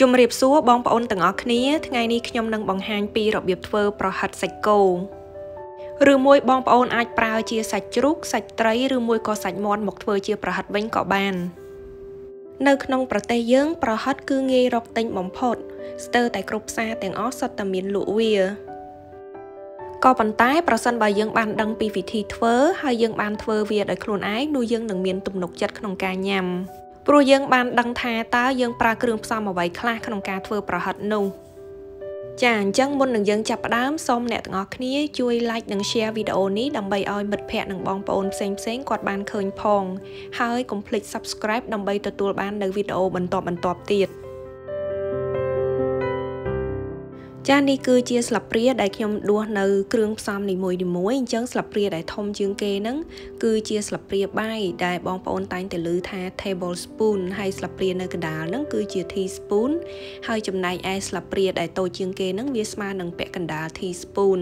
ជំរាបសួរបងប្អូនទាំងអស់គ្នាថ្ងៃនេះខ្ញុំនឹងបង្ហាញពីរបៀបធ្វើប្រហិតសាច់គោឬមួយបងប្អូនអាចប្រើជាសាច់ជ្រូកសាច់ត្រីឬមួយក៏សាច់មាន់មកធ្វើជាប្រហិតវិញក៏បាននៅក្នុងប្រទេសយើង ប្រហិតគឺងាយរកទិញបំផុតស្ទើរតែគ្រប់ផ្សារទាំងអស់សុទ្ធតែមានលក់វាក៏ប៉ុន្តែប្រសិនបើយើងបានដឹងពីវិធីធ្វើហើយយើងបានធ្វើវាដោយខ្លួនឯងនោះយើងនឹងមានទំនុកចិត្តក្នុងការញ៉ាំ ព្រោះយើងបានដឹងថាតើយើងប្រើគ្រឿងផ្សំអ្វីខ្លះក្នុងការធ្វើប្រហិតនោះចាអញ្ចឹងមុននឹងយើងចាប់ផ្ដើមសូមអ្នកទាំងអស់គ្នាជួយ like និង share វីដេអូនេះដើម្បីឲ្យមិត្តភ័ក្តិនិងបងប្អូនផ្សេងផ្សេងគាត់បានឃើញផងហើយកុំភ្លេច subscribe ដើម្បីទទួលបាននៅវីដេអូបន្តបន្ទាប់ទៀត ចានេះគឺជាស្លាបព្រាដែលខ្ញុំដួសនៅគ្រឿងផ្សំនីមួយៗអញ្ចឹងស្លាបព្រាដែលធំជាងគេហ្នឹងគឺជាស្លាបព្រាបាយដែលបងប្អូនតែងតែឮថា table spoon ហើយស្លាបព្រានៅកណ្ដាលហ្នឹងគឺជា teaspoon ហើយចំណែកឯស្លាបព្រាដែលតូចជាងគេហ្នឹងវាស្មើនឹងពាក់កណ្ដាល teaspoon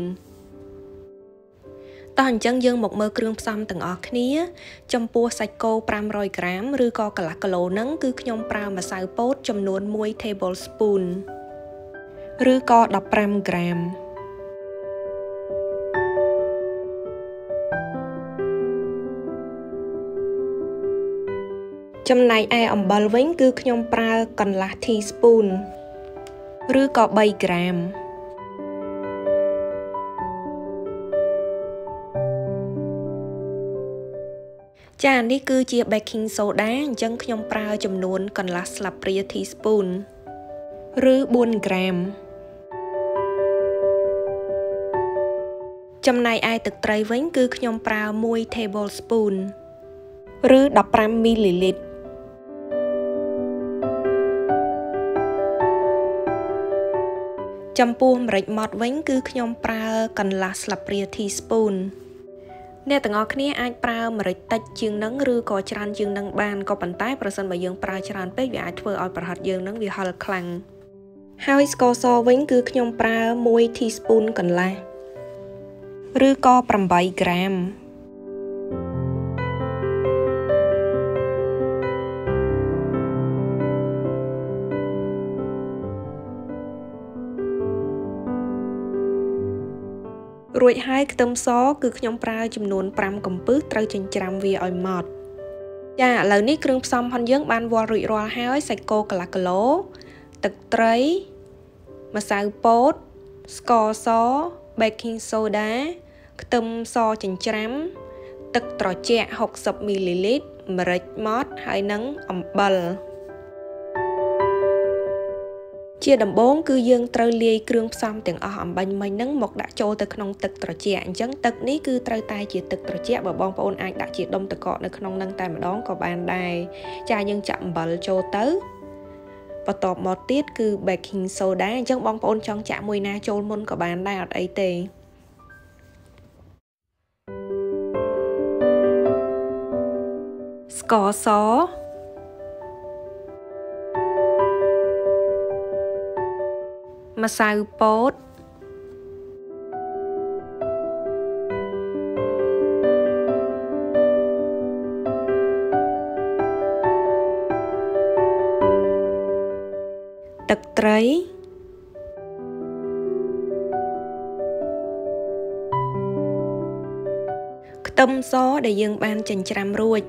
តោះអញ្ចឹងយើងមកមើលគ្រឿងផ្សំទាំងអស់គ្នា ចំពោះសាច់គោ500ក្រាម ឬក៏កន្លះគីឡូហ្នឹងគឺខ្ញុំប្រើម្សៅពោតចំនួន1 tablespoon ឬក៏15ក្រាមចំណែកឯអំបិលវិញគឺខ្ញុំប្រើកន្លះ teaspoon ឬក៏3ក្រាមចានេះគឺជា baking soda អញ្ចឹងខ្ញុំប្រើចំនួនកន្លះស្លាបព្រា teaspoon ឬ4ក្រាម ចំណែកឯទឹកត្រីវិញ គឺខ្ញុំប្រើ1 tablespoon ឬ15 ml ចំពោះម្រេចម៉ដ្ឋវិញ គឺខ្ញុំប្រើកន្លះស្លាបព្រា teaspoon អ្នកទាំងអស់គ្នាអាចប្រើម្រេចតិចជាងនឹងឬក៏ច្រើនជាងនឹងបានក៏ប៉ុន្តែប្រសិនបើយើងប្រើច្រើនពេកវាអាចធ្វើឲ្យប្រហិតយើងនឹងវាហឹរខ្លាំងហើយស្ករសវិញ គឺខ្ញុំប្រើ1 teaspoon កន្លះ ឬក៏8ក្រាមរួចហើយខ្ទឹមសគឺខ្ញុំប្រើចំនួន5កំពឹសត្រូវចិញ្ច្រាំវាឲ្យម៉ត់ចាឥឡូវនេះគ្រឿងផ្សំផងយើងបានវាល់រួចរាល់ហើយសាច់គោកន្លះគីឡូទឹកត្រីម្សៅពោតស្ករស baking soda ខ្ទឹមសចិញ្ច្រាំ ទឹកត្រជាក់60មីលីលីត្រម្រេចម៉ដ្ឋហើយនិងអំបិលជាដំបូងគឺយើងត្រូវលាយគ្រឿងផ្សំទាំងអស់អំបាញ់មិញហ្នឹងមកដាក់ចូលទៅក្នុងទឹកត្រជាក់អញ្ចឹងទឹកនេះគឺត្រូវតែជាទឹកត្រជាក់បើបងប្អូនអាចដាក់ជាដុំទឹកកកនៅក្នុងហ្នឹងតែម្ដងក៏បានដែរចាយើងចាក់អំបិលចូលទៅ បន្ទាប់មកទៀតគឺ baking soda អញ្ចឹងបងប្អូនចង់ចាក់មួយណាចូលមុនក៏បានដែរអត់អីទេស្ករសម្សៅពោត ត្រីខ្ទឹមសដែលយើងបានចិញ្ច្រាំរួច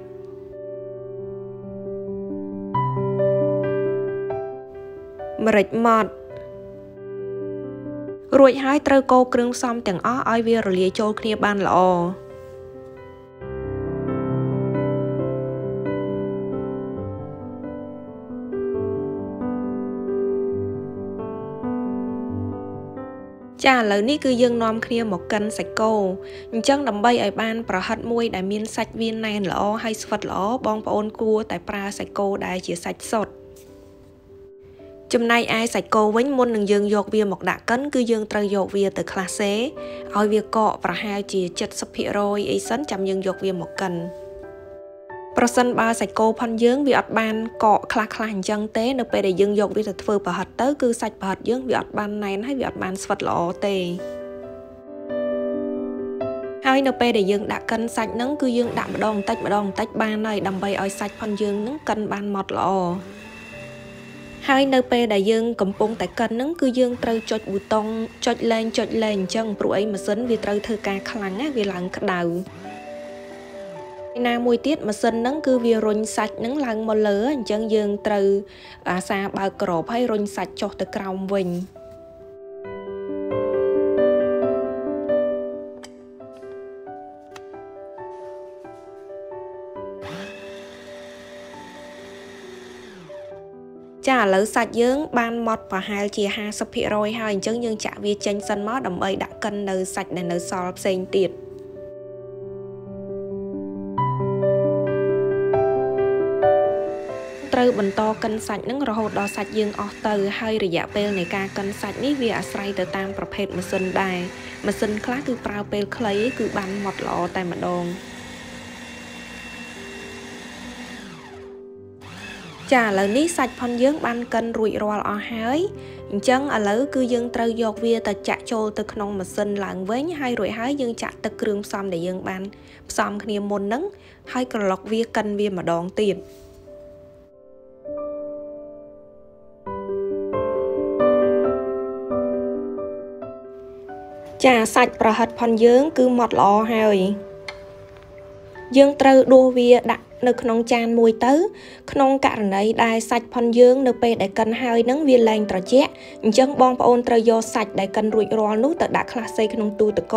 ម្រេចម៉ដ្ឋរួចហើយត្រូវកូរគ្រឿងផ្សំទាំងអស់ឲ្យវារលាយចូលគ្នាបានល្អ ចាឥឡូវនេះគឺយើងនាំគ្នាមកកិនសាច់គោអញ្ចឹងដើម្បីឲ្យបានប្រហិតមួយដែលមានសាច់វាណែនល្អហើយស្វិតល្អបងប្អូនគួរតែប្រើសាច់គោដែលជាសាច់សុទ្ធចំណែកឯសាច់គោវិញមុននឹងយើងយកវាមកដាក់កិនគឺយើងត្រូវយកវាទៅក្លាសេឲ្យវាកកប្រហែលជា70%អីសិនចាំយើងយកវាមកកិន ប្រសិនបើសាច់គោផុនយើងវាអត់បានកកខ្លះខ្លះអញ្ចឹងទេនៅពេលដែលយើងយកវាទៅធ្វើប្រហិតទៅគឺសាច់ប្រហិតយើងវាអត់បានណែនហើយវាអត់បានស្វិតល្អទេហើយនៅពេលដែលយើងដាក់កិនសាច់ហ្នឹងគឺយើងដាក់ម្ដងបន្តិចម្ដងបន្តិចបានហើយដើម្បីឲ្យសាច់ផុនយើងហ្នឹងកិនបានម៉ត់ល្អហើយនៅពេលដែលយើងកំពុងតែកិនហ្នឹងគឺយើងត្រូវចុចប៊ូតុងចុចលែងចុចលែងអញ្ចឹងព្រោះអីម៉ាស៊ីនវាត្រូវធ្វើការខ្លាំងណាវាឡើងក្តៅ ណាមួយទៀតម៉ាស៊ីនហ្នឹងគឺវារុញសាច់ហ្នឹងឡើងមកលើអញ្ចឹងយើងត្រូវអាសាបើកក្របហើយរុញសាច់ចុះទៅក្រោមវិញចាឥឡូវសាច់យើង បានម៉ត់ប្រហែលជា50%ហើយអញ្ចឹងយើងចាក់វាចេញសិនមកដើម្បីដាក់កិននៅសាច់ដែលនៅសល់ផ្សេងទៀត ត្រូវបន្តកិនសាច់នឹងរហូតដល់សាច់យើងអស់ទៅហើយរយៈពេលនៃការកិនសាច់នេះវាអាស្រ័យទៅតាមប្រភេទម៉ាស៊ីនដែរម៉ាស៊ីនខ្លះគឺប្រើពេលខ្លីគឺបានម៉ត់ល្អតែម្ដងចាឥឡូវនេះសាច់ផុនយើងបានកិនរួចរាល់អស់ហើយអញ្ចឹងឥឡូវគឺយើងត្រូវយកវាទៅចាក់ចូលទៅក្នុងម៉ាស៊ីនឡើងវិញហើយរួចហើយយើងចាក់ទឹកគ្រឿងផ្សំដែលយើងបានផ្សំគ្នាមុនហ្នឹងហើយក្រឡុកវាកិនវាម្ដងទៀត ចាសាច់ប្រហិតផុនយើង គឺម៉ត់ល្អហើយយើងត្រូវដួសវាដាក់នៅក្នុងចានមួយទៅ ក្នុងករណីដែលសាច់ផុនយើងនៅពេលដែលកិនហើយនឹងវាលែងត្រជាក់អញ្ចឹងបងប្អូនត្រូវយកសាច់ដែលកិនរួចរាល់នោះទៅដាក់ខ្លះសីក្នុងទូទឹកក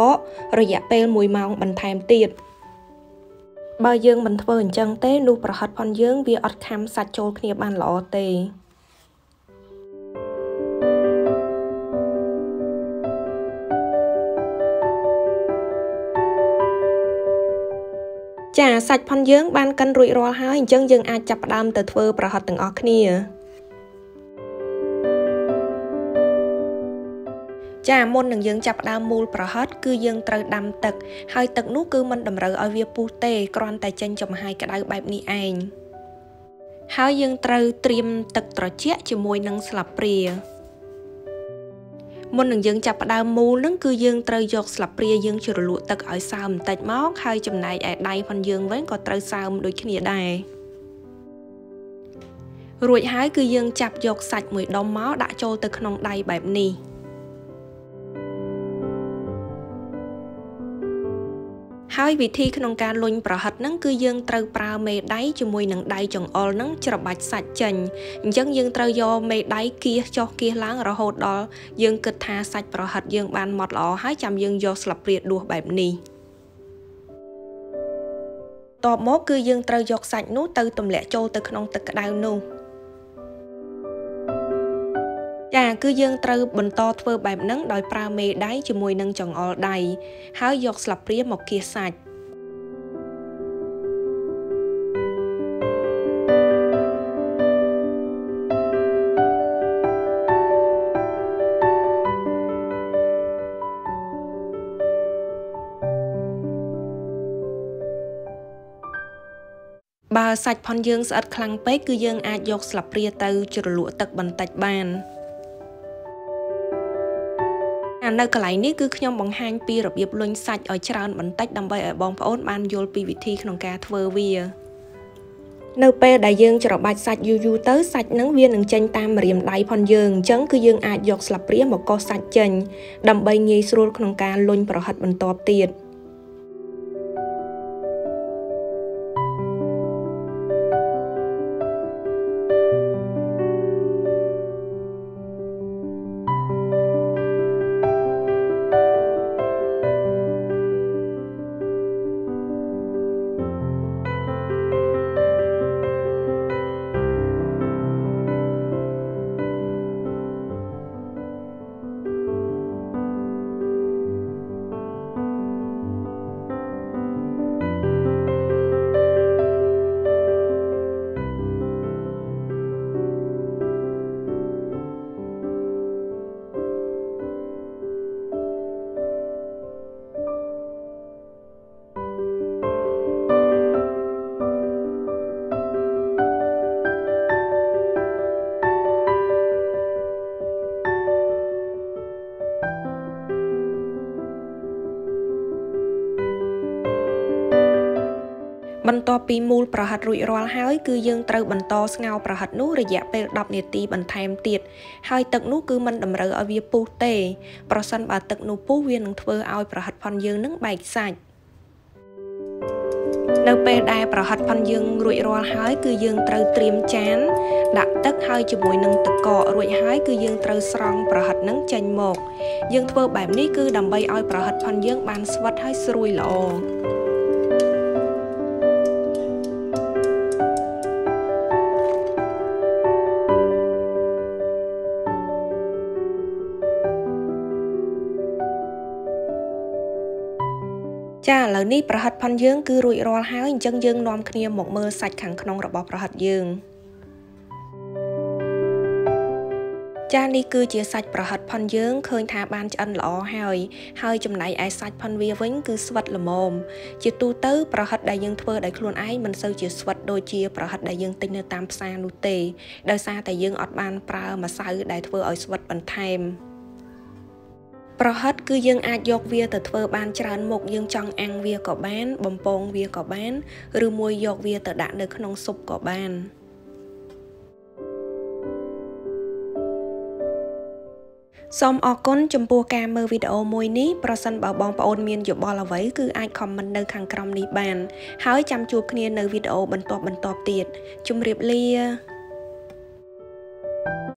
រយៈពេល1ម៉ោងបន្ថែមទៀតបើយើងមិនធ្វើអញ្ចឹងទេនោះប្រហិតផុនយើងវាអត់ខាំសាច់ចូលគ្នាបានល្អទេ ចាសាច់ផុនយើងបានកិនរួចរាល់ហើយអញ្ចឹងយើងអាចចាប់ផ្ដើមទៅធ្វើប្រហិតទាំងអស់គ្នាចាមុននឹងយើងចាប់ផ្ដើមមូលប្រហិតគឺយើងត្រូវដាំទឹកហើយទឹកនោះគឺមិនតម្រូវឲ្យវាពុះទេគ្រាន់តែចេញចំហាយក្តៅបែបនេះឯងហើយយើងត្រូវត្រៀមទឹកត្រជាក់ជាមួយនឹងស្លាបព្រា មុននឹងយើងចាប់ផ្ដើមមូលនឹងគឺយើងត្រូវយកស្លាបព្រាយើងជ្រលក់ទឹកឲ្យសើមបន្តិចមកហើយចំណែកឯដៃផងយើងវិញក៏ត្រូវសើមដូចគ្នាដែររួចហើយគឺយើងចាប់យកសាច់មួយដុំមកដាក់ចូលទៅក្នុងដៃបែបនេះ ហើយវិធីក្នុងការលុញប្រហិតហ្នឹងគឺយើងត្រូវប្រើមេដៃជាមួយនឹងដៃចង្អុលហ្នឹងច្របាច់សាច់ចេញអញ្ចឹងយើងត្រូវយកមេដៃគៀសចុះគៀសឡើងរហូតដល់យើងគិតថាសាច់ប្រហិតយើងបានម៉ត់ល្អហើយចាំយើងយកស្លាបព្រាដួសបែបនេះតបមកគឺយើងត្រូវយកសាច់នោះទៅទម្លាក់ចូលទៅក្នុងទឹកក្តៅនោះ ចាគឺយើងត្រូវបន្តធ្វើបែបហ្នឹងដោយប្រើមេដៃជាមួយនឹងចង្អុលដៃហើយយកស្លាបព្រាមកគៀសសាច់បើសាច់ផុនយើងស្អិតខ្លាំងពេកគឺយើងអាចយកស្លាបព្រាទៅជ្រលក់ទឹកបន្តិចបាន នៅកន្លែងនេះគឺខ្ញុំបង្ហាញពីរបៀបលុញសាច់ឲ្យច្រើនបន្តិចដើម្បីឲ្យបងប្អូនបានយល់ពីវិធីក្នុងការធ្វើវានៅពេលដែលយើងច្របាច់សាច់យូរយូរទៅសាច់នឹងវានឹងចេញតាមម្រាមដៃផងយើងអញ្ចឹងគឺយើងអាចយកស្លាបព្រាមកកោសសាច់ចេញដើម្បីងាយស្រួលក្នុងការលុញប្រហិតបន្ទាប់ទៀត។ បន្ទាប់ពីមូលប្រហិតរួចរាល់ហើយគឺយើងត្រូវបន្តស្ងោរប្រហិតនោះរយៈពេល10នាទីបន្ថែមទៀតហើយទឹកនោះគឺមិនតម្រូវឲ្យវាពុះទេប្រសិនបើទឹកនោះពុះវានឹងធ្វើឲ្យប្រហិតផុនយើងនឹងបែកសាច់នៅពេលដែលប្រហិតផុនយើងរួចរាល់ហើយគឺយើងត្រូវត្រៀមចាន ដាក់ទឹកហើយជាមួយនឹងទឹកកករួចហើយគឺយើងត្រូវស្រង់ប្រហិតនឹងចេញមក យើងធ្វើបែបនេះគឺដើម្បីឲ្យប្រហិតផុនយើងបានស្វិតហើយស្រួយល្អ ចាឥឡូវនេះប្រហិតផុនយើងគឺរួចរាល់ហើយអញ្ចឹងយើងនាំគ្នាមកមើលសាច់ខាងក្នុងរបស់ប្រហិតយើងចានេះគឺជាសាច់ប្រហិតផុនយើងឃើញថាបានឆ្អិនល្អហើយហើយចំណែកឯសាច់ផុនវាវិញគឺស្វិតល្មមជាទូទៅប្រហិតដែលយើងធ្វើដោយខ្លួនឯងមិនសូវជាស្វិតដូចជាប្រហិតដែលយើងទិញនៅតាមផ្សារនោះទេដោយសារតែយើងអត់បានប្រើម្សៅដែលធ្វើឲ្យស្វិតបន្ថែម ប្រហិតគឺយើងអាចយកវាទៅធ្វើបានច្រើនមុខយើងចង់អាំងវាក៏បាន បំពងវាក៏បាន ឬមួយយកវាទៅដាក់នៅក្នុងស៊ុបក៏បានសូមអរគុណចំពោះការមើលវីដេអូមួយនេះប្រសិនបើបងប្អូនមានយោបល់អ្វីគឺអាច comment នៅខាងក្រោមនេះបាន ហើយចាំជួបគ្នានៅវីដេអូបន្ទាប់បន្ទាប់ទៀតជម្រាបលា